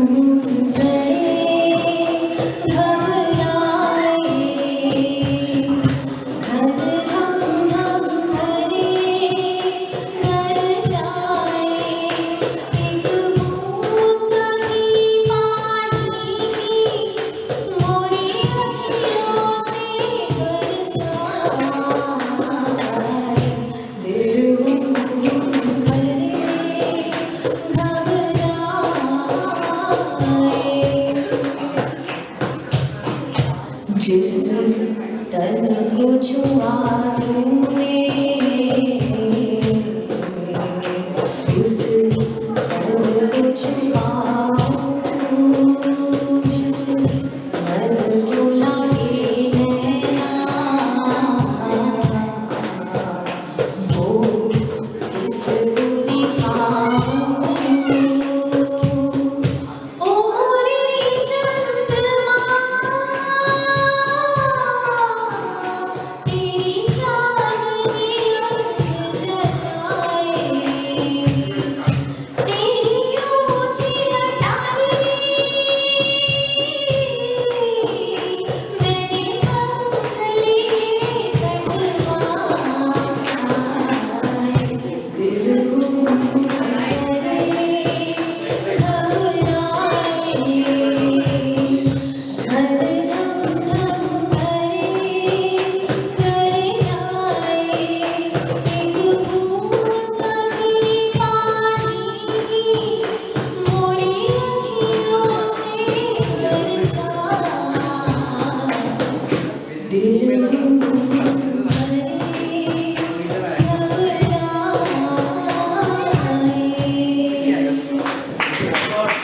Thank you. to Thank you. Thank you.